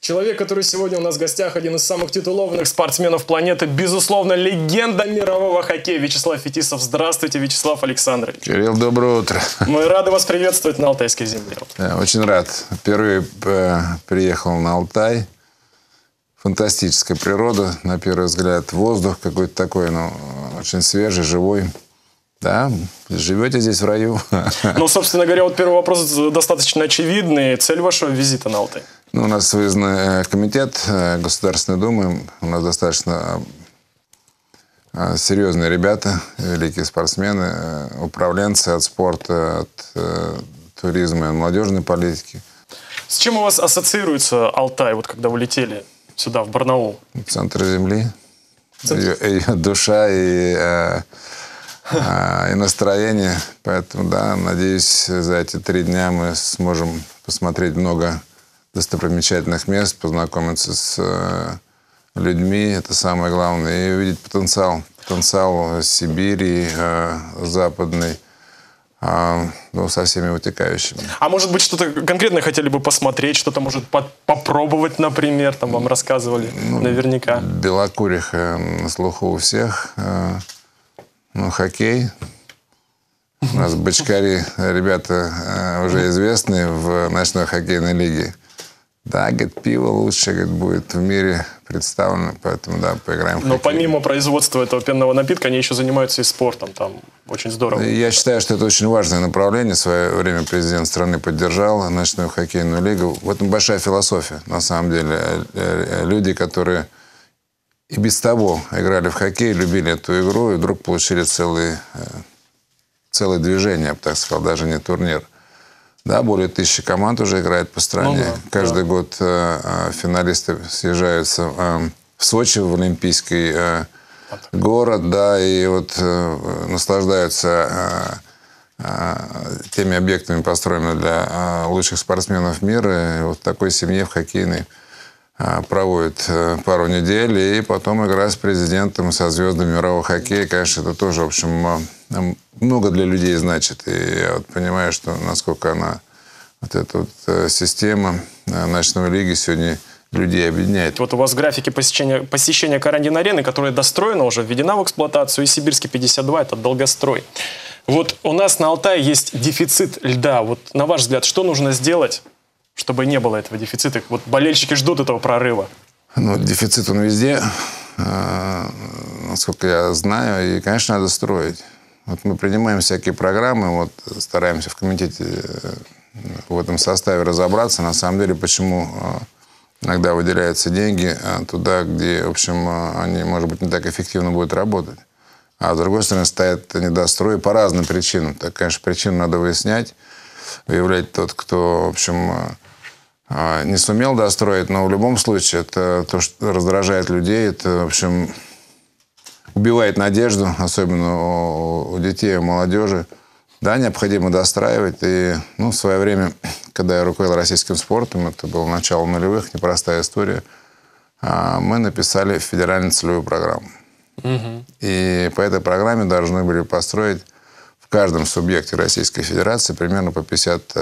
Человек, который сегодня у нас в гостях, один из самых титулованных спортсменов планеты, безусловно, легенда мирового хоккея Вячеслав Фетисов. Здравствуйте, Вячеслав Александрович. Кирилл, доброе утро. Мы рады вас приветствовать на Алтайской земле. Я очень рад. Впервые э, приехал на Алтай. Фантастическая природа, на первый взгляд. Воздух какой-то такой, ну, очень свежий, живой. Да, живете здесь в раю. Ну, собственно говоря, вот первый вопрос достаточно очевидный. Цель вашего визита на Алтай? Ну, у нас выездный э, комитет э, Государственной Думы. У нас достаточно э, серьезные ребята, великие спортсмены, управленцы от спорта, от туризма и молодежной политики. С чем у вас ассоциируется Алтай, вот когда вы летели сюда, в Барнаул? Центр Земли. Центр... Ее, ее душа и а, и настроение. Поэтому, да, надеюсь, за эти три дня мы сможем посмотреть много достопримечательных мест, познакомиться с э, людьми, это самое главное, и увидеть потенциал. Потенциал Сибири, э, западной, а, ну, со всеми вытекающими. А может быть, что-то конкретное хотели бы посмотреть, что-то, может, попробовать, например, там вам рассказывали ну, наверняка? Белокуриха на слуху у всех. Э, ну, хоккей. У нас бочкари, ребята э, уже известные в ночной хоккейной лиге. Да, говорит, пиво лучше, говорит, будет в мире представлено, поэтому, да, поиграем в Но помимо производства этого пенного напитка, они еще занимаются и спортом, там очень здорово. Я считаю, что это очень важное направление. В свое время президент страны поддержал ночную хоккейную лигу. В этом большая философия, на самом деле. Э, э, люди, которые и без того играли в хоккей, любили эту игру, и вдруг получили целые, э, целое движение, я бы так сказал, даже не турнир. Да, более тысячи команд уже играет по стране. Ну, да, Каждый да. год э, э, финалисты съезжаются э, в Сочи, в Олимпийский э, город, да, и вот э, наслаждаются э, э, теми объектами, построенными для э, лучших спортсменов мира. И вот в такой семье в хоккейной а, проводит э, пару недель, и потом игра с президентом, со звездами мирового хоккея, конечно, это тоже, в общем, а, много для людей значит. И я вот понимаю, что насколько она, вот эта вот э, система э, ночной лиги сегодня людей объединяет. Вот у вас графики посещения, посещения Карандин-арены, которая достроена уже, введена в эксплуатацию, и Сибирский 52 – это долгострой. Вот у нас на Алтае есть дефицит льда. Вот на ваш взгляд, что нужно сделать, чтобы не было этого дефицита? Вот болельщики ждут этого прорыва. Ну, дефицит он везде, э, насколько я знаю, и, конечно, надо строить. Вот мы принимаем всякие программы, вот стараемся в комитете э, в этом составе разобраться, на самом деле, почему э, иногда выделяются деньги туда, где, в общем, они, может быть, не так эффективно будут работать. А с другой стороны, стоят недострои по разным причинам. Так, конечно, причину надо выяснять, выявлять тот, кто, в общем, не сумел достроить, но в любом случае это то, что раздражает людей, это, в общем, убивает надежду, особенно у, детей, у молодежи. Да, необходимо достраивать. И ну, в свое время, когда я руководил российским спортом, это было начало нулевых, непростая история, а, мы написали федеральную целевую программу. Угу. И по этой программе должны были построить в каждом субъекте Российской Федерации примерно по 50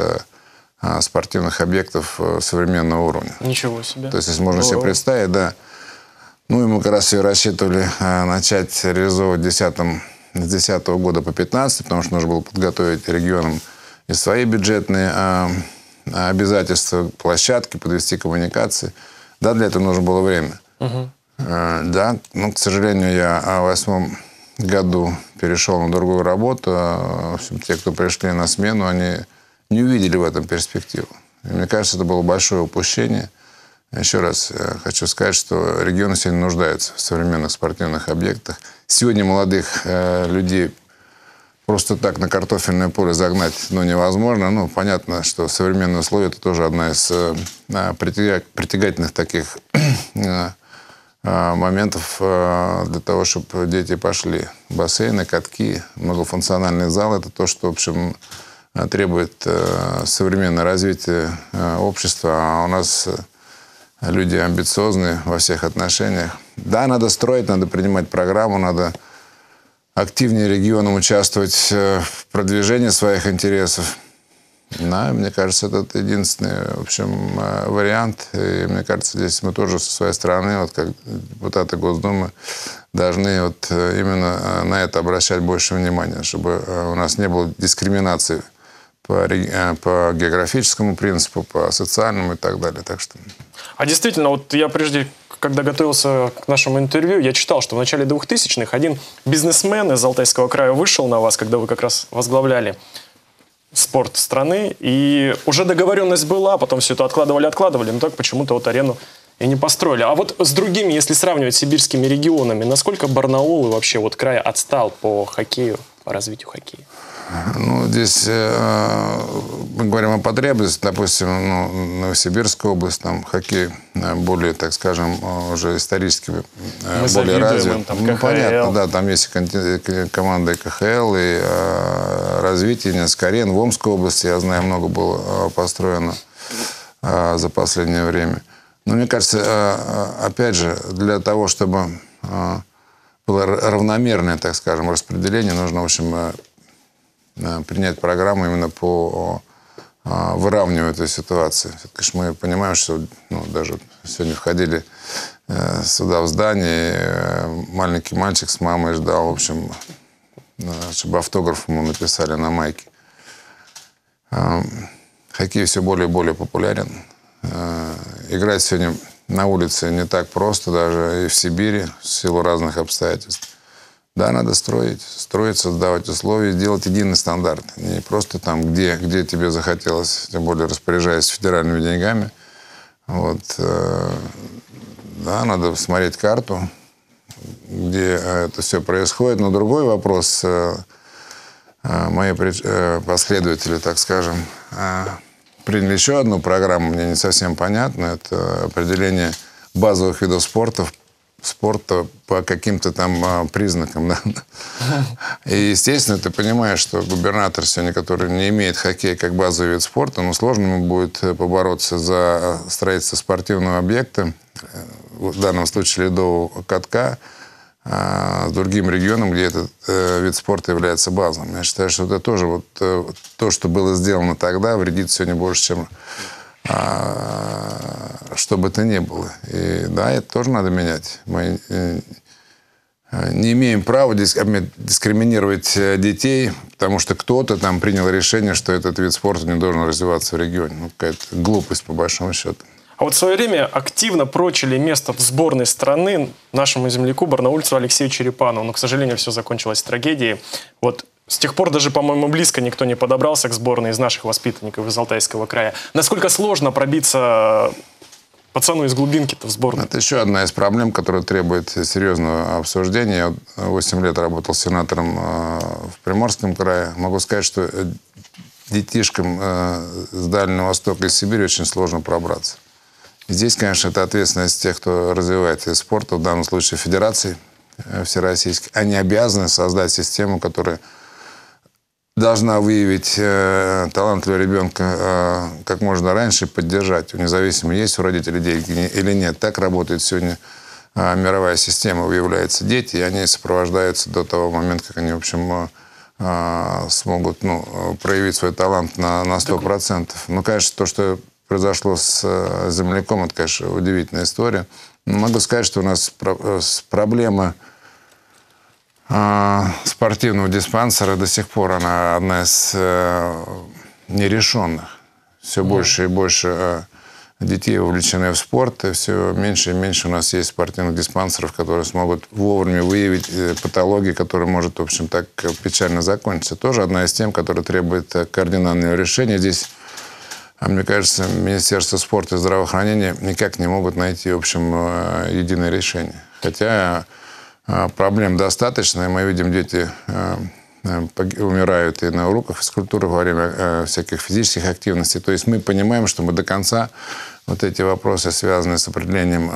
а, спортивных объектов э, современного уровня. Ничего себе. То есть, если можно себе представить, да. Ну, и мы как раз ее рассчитывали а, начать реализовывать 10 с 10 года по 15, потому что нужно было подготовить регионам и свои бюджетные а, обязательства, площадки, подвести коммуникации. Да, для этого нужно было время. Угу. Да, ну, к сожалению, я в восьмом году перешел на другую работу. В общем, те, кто пришли на смену, они не увидели в этом перспективу. И мне кажется, это было большое упущение. Еще раз хочу сказать, что регионы сегодня нуждаются в современных спортивных объектах. Сегодня молодых э, людей просто так на картофельное поле загнать ну, невозможно. Ну, понятно, что современные условия – это тоже одна из э, притягательных таких э, моментов для того, чтобы дети пошли. Бассейны, катки, многофункциональный зал – это то, что, в общем, Э, требует э, современное развитие э, общества, а у нас люди амбициозные во всех отношениях. Да, надо строить, надо принимать программу, надо активнее регионам участвовать в продвижении своих интересов. Да, мне кажется, это единственный, в общем, э, вариант. И мне кажется, здесь мы тоже со своей стороны, вот как депутаты Госдумы, должны вот э, именно э, на это обращать больше внимания, чтобы у нас не было дискриминации по, по географическому принципу, по социальному и так далее. Так что... А действительно, вот я прежде когда готовился к нашему интервью, я читал, что в начале 2000-х один бизнесмен из Алтайского края вышел на вас, когда вы как раз возглавляли спорт страны, и уже договоренность была, потом все это откладывали, откладывали, но так почему-то вот арену и не построили. А вот с другими, если сравнивать сибирскими регионами, насколько Барнаул и вообще вот край отстал по хоккею, по развитию хоккея? Ну, здесь э, мы говорим о потребности. Допустим, ну, Новосибирская область, там хоккей э, более, так скажем, э, уже исторически э, мы более развит. Там, ну, понятно, да, там есть команда КХЛ и э, развитие несколько арен. В Омской области, я знаю, много было построено э, за последнее время. Но мне кажется, э, опять же, для того, чтобы э, было равномерное, так скажем, распределение, нужно, в общем, принять программу именно по э, выравниванию этой ситуации. Все-таки мы понимаем, что ну, даже сегодня входили э, сюда в здание, маленький мальчик с мамой ждал, в общем, чтобы автограф ему написали на майке. Хоккей все более и более популярен. Играть сегодня на улице не так просто, даже и в Сибири, в силу разных обстоятельств. Да, надо строить, строить, создавать условия, делать единый стандарт. Не просто там, где, где тебе захотелось, тем более распоряжаясь федеральными деньгами. Вот, э, да, надо смотреть карту, где это все происходит. Но другой вопрос, э, э, мои последователи, так скажем, приняли еще одну программу, мне не совсем понятно, это определение базовых видов спорта спорта по каким-то там а, признакам. И, естественно, ты понимаешь, что губернатор сегодня, который не имеет хоккея как базовый вид спорта, ну, сложно ему будет э, побороться за строительство спортивного объекта, э, в данном случае ледового катка, а, с другим регионом, где этот э, вид спорта является базовым. Я считаю, что это тоже вот э, то, что было сделано тогда, вредит сегодня больше, чем а, что бы то ни было. И да, это тоже надо менять. Мы э, не имеем права дискриминировать э, детей, потому что кто-то там принял решение, что этот вид спорта не должен развиваться в регионе. Ну, какая-то глупость, по большому счету. А вот в свое время активно прочили место в сборной страны нашему земляку барнаульцу Алексею Черепанову. Но, к сожалению, все закончилось трагедией. Вот с тех пор даже, по-моему, близко никто не подобрался к сборной из наших воспитанников из Алтайского края. Насколько сложно пробиться пацану из глубинки-то в сборную? Это еще одна из проблем, которая требует серьезного обсуждения. Я 8 лет работал сенатором э, в Приморском крае. Могу сказать, что детишкам э, с Дальнего Востока и Сибири очень сложно пробраться. Здесь, конечно, это ответственность тех, кто развивает спорт, в данном случае федерации э, всероссийской. Они обязаны создать систему, которая должна выявить э, талантливого ребенка э, как можно раньше и поддержать, независимо, есть у родителей деньги или нет. Так работает сегодня э, мировая система, выявляются дети, и они сопровождаются до того момента, как они, в общем, э, смогут ну, проявить свой талант на, на 100%. Ну, конечно, то, что произошло с э, земляком, это, конечно, удивительная история. Но могу сказать, что у нас э, проблема спортивного диспансера до сих пор она одна из э, нерешенных. Все больше и больше э, детей вовлечены в спорт, и все меньше и меньше у нас есть спортивных диспансеров, которые смогут вовремя выявить э, патологии, которые может, в общем, так печально закончиться. Тоже одна из тем, которая требует кардинального решения. Здесь, мне кажется, Министерство спорта и здравоохранения никак не могут найти, в общем, единое решение. Хотя а, проблем достаточно, мы видим, дети а, а, умирают и на уроках физкультуры во время всяких физических активностей. То есть мы понимаем, что мы до конца вот эти вопросы, связанные с определением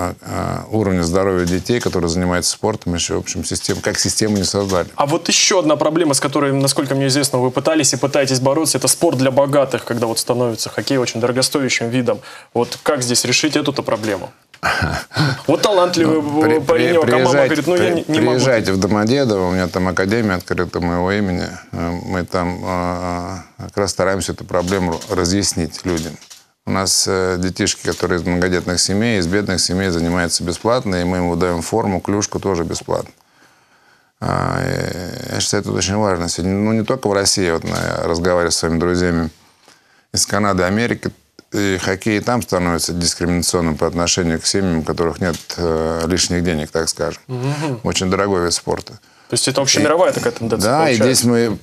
уровня здоровья детей, которые занимаются спортом, еще, в общем, систему, как систему не создали. А вот еще одна проблема, с которой, насколько мне известно, вы пытались и пытаетесь бороться, это спорт для богатых, когда вот становится хоккей очень дорогостоящим видом. Вот как здесь решить эту проблему? Вот талантливый Ну, паренек, при- а мама говорит, ну я при- не, не могу. Приезжайте в Домодедово, у меня там академия открыта моего имени. Э, Мы там э, как раз стараемся эту проблему разъяснить людям. У нас э, детишки, которые из многодетных семей, из бедных семей занимаются бесплатно, и мы им выдаем форму, клюшку тоже бесплатно. А, Я считаю, это очень важно. Сегодня, ну, не только в России, вот я разговариваю с своими друзьями из Канады, Америки, и хоккей там становится дискриминационным по отношению к семьям, у которых нет э, лишних денег, так скажем. Очень дорогой вид спорта. То есть это общемировая такая тенденция Да, и получается. здесь мы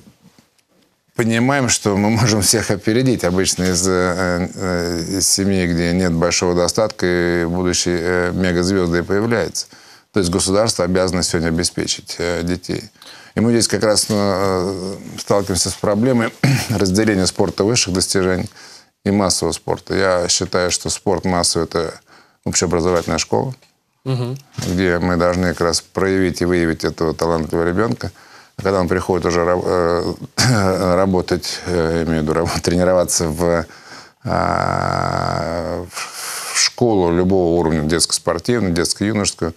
понимаем, что мы можем всех опередить. Обычно из, э, э, из семьи, где нет большого достатка, и будущие э, мегазвезды и появляются. То есть государство обязано сегодня обеспечить э, детей. И мы здесь как раз ну, э, сталкиваемся с проблемой разделения спорта высших достижений и массового спорта. Я считаю, что спорт массовый – это общеобразовательная школа, где мы должны как раз проявить и выявить этого талантливого ребенка. А когда он приходит уже э, работать, э, имею в виду, раб- тренироваться в, а, в школу любого уровня, детско-спортивную, детско-юношескую,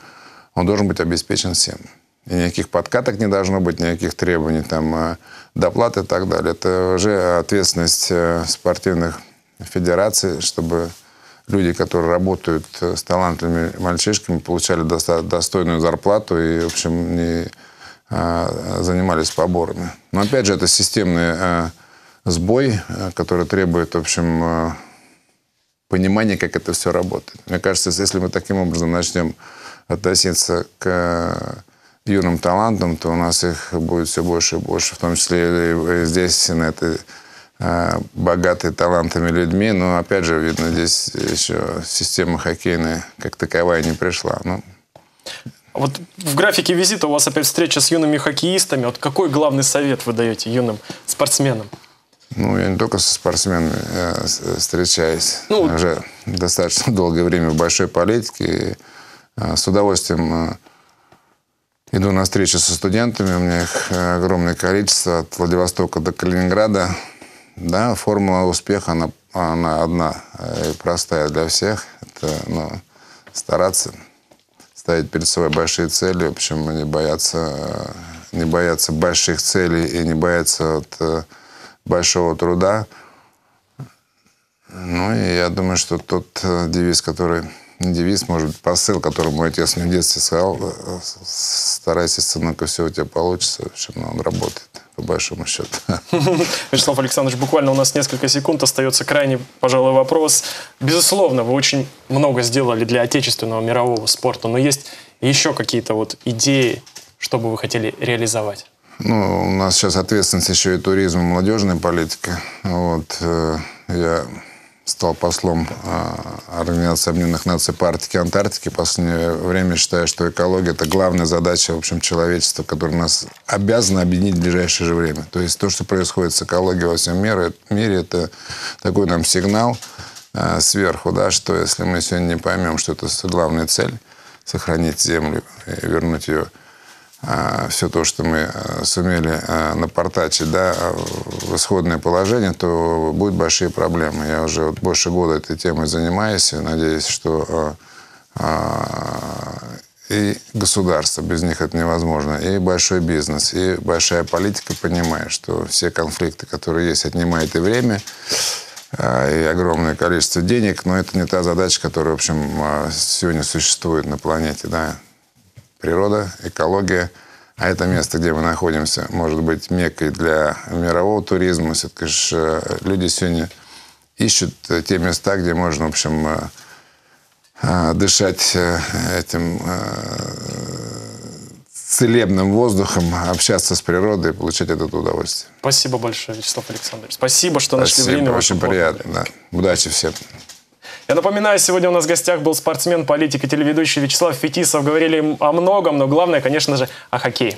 он должен быть обеспечен всем. И никаких подкаток не должно быть, никаких требований, там, э, доплат и так далее. Это уже ответственность спортивных федераций, чтобы люди, которые работают э, с талантливыми мальчишками, получали достойную зарплату и, в общем, не а, занимались поборами. Но, опять же, это системный э, сбой, э, который требует, в общем, э, понимания, как это все работает. Мне кажется, если мы таким образом начнем относиться к э, юным талантам, то у нас их будет все больше и больше, в том числе и здесь, на этой э, богатой талантами людьми. Но, опять же, видно, здесь еще система хоккейная как таковая не пришла. Ну, Вот в графике визита у вас опять встреча с юными хоккеистами. Вот какой главный совет вы даете юным спортсменам? Ну, я не только со спортсменами э, с- встречаюсь. Ну, уже достаточно долгое время в большой политике. И, э, с удовольствием э, иду на встречи со студентами. У меня их э, огромное количество от Владивостока до Калининграда. Да, формула успеха, она, она одна э, и простая для всех. Это ну, стараться ставить перед собой большие цели, в общем, не бояться, э, не бояться больших целей и не бояться от э, большого труда. Ну, и я думаю, что тот девиз, который... Не девиз, может быть, посыл, который мой отец мне в детстве сказал, старайся, сынок, и все у тебя получится. В общем, он работает, по большому счету. Вячеслав Александрович, буквально у нас несколько секунд остается крайний, пожалуй, вопрос. Безусловно, вы очень много сделали для отечественного мирового спорта, но есть еще какие-то вот идеи, что бы вы хотели реализовать? Ну, у нас сейчас ответственность еще и туризм, и молодежная политика. Вот, э, я стал послом Организации Объединенных Наций по Арктике и Антарктике. В последнее время считаю, что экология – это главная задача, в общем, человечества, которая нас обязана объединить в ближайшее же время. То есть то, что происходит с экологией во всем мире, мире, это такой нам сигнал э, сверху, да, что если мы сегодня не поймем, что это главная цель – сохранить Землю и вернуть ее все то, что мы э, сумели э, напортачить да, в исходное положение, то будут большие проблемы. Я уже вот больше года этой темой занимаюсь и надеюсь, что э, э, и государство, без них это невозможно, и большой бизнес, и большая политика понимает, что все конфликты, которые есть, отнимают и время, и огромное количество денег, но это не та задача, которая, в общем, сегодня существует на планете. Да природа, экология. А это место, где мы находимся, может быть меккой для мирового туризма. Все-таки э, люди сегодня ищут э, те места, где можно, в общем, э, дышать этим целебным воздухом, общаться с природой и получать этого удовольствие. Спасибо большое, Вячеслав Александрович. Спасибо, что нашли время. очень приятно. Да. Удачи всем. Я напоминаю, сегодня у нас в гостях был спортсмен, политик и телеведущий Вячеслав Фетисов. Говорили о многом, но главное, конечно же, о хоккее.